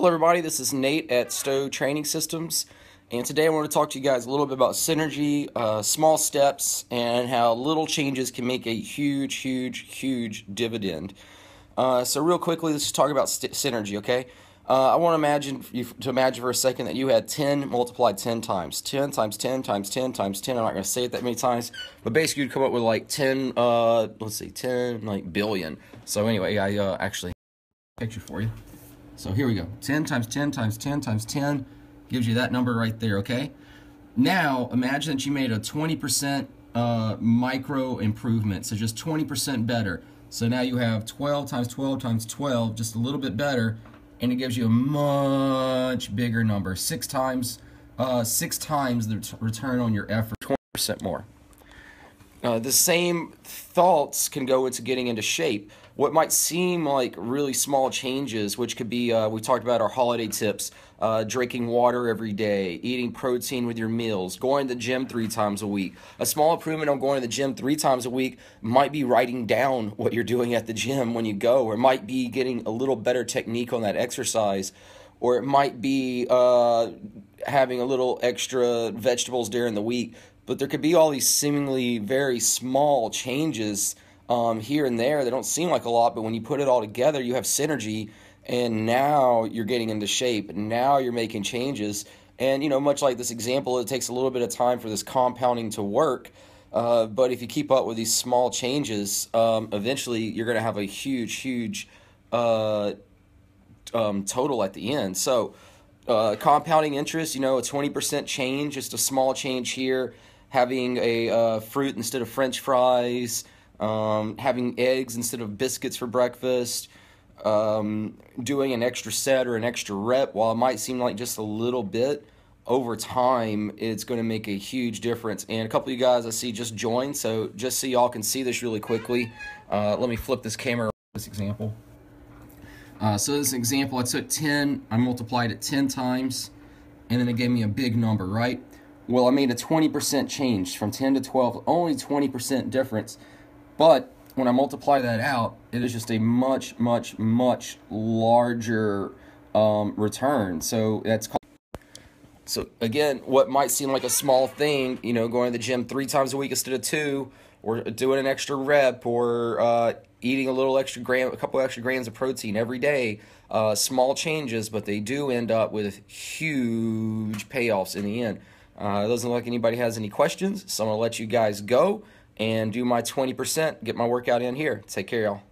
Hello everybody, this is Nate at Stowe Training Systems and today I want to talk to you guys a little bit about synergy, uh, small steps, and how little changes can make a huge, huge, huge dividend. Uh, so real quickly, let's talk about synergy, okay? Uh, I want to imagine you, to imagine for a second that you had 10 multiplied 10 times. 10 times 10 times 10 times 10. I'm not going to say it that many times, but basically you'd come up with like 10, uh, let's see, 10 like billion. So anyway, I uh, actually picture for you. So here we go. 10 times 10 times 10 times 10 gives you that number right there, okay? Now, imagine that you made a 20% uh, micro improvement, so just 20% better. So now you have 12 times 12 times 12, just a little bit better, and it gives you a much bigger number, six times, uh, six times the return on your effort, 20% more. Uh, the same thoughts can go into getting into shape. What might seem like really small changes, which could be, uh, we talked about our holiday tips, uh, drinking water every day, eating protein with your meals, going to the gym three times a week. A small improvement on going to the gym three times a week might be writing down what you're doing at the gym when you go, or might be getting a little better technique on that exercise, or it might be uh, having a little extra vegetables during the week but there could be all these seemingly very small changes um, here and there. They don't seem like a lot, but when you put it all together, you have synergy, and now you're getting into shape. Now you're making changes. And, you know, much like this example, it takes a little bit of time for this compounding to work. Uh, but if you keep up with these small changes, um, eventually you're going to have a huge, huge uh, um, total at the end. So, uh, compounding interest, you know, a 20% change, just a small change here having a uh, fruit instead of french fries, um, having eggs instead of biscuits for breakfast, um, doing an extra set or an extra rep, while it might seem like just a little bit, over time it's going to make a huge difference. And a couple of you guys I see just joined, so just so y'all can see this really quickly, uh, let me flip this camera this example. Uh, so this example, I took 10, I multiplied it 10 times, and then it gave me a big number, right? Well, I made a 20% change from 10 to 12, only 20% difference. But when I multiply that out, it is just a much, much, much larger um, return. So that's called. So again, what might seem like a small thing, you know, going to the gym three times a week instead of two, or doing an extra rep, or uh, eating a little extra gram, a couple extra grams of protein every day. Uh, small changes, but they do end up with huge payoffs in the end. Uh, it doesn't look like anybody has any questions, so I'm going to let you guys go and do my 20%, get my workout in here. Take care, y'all.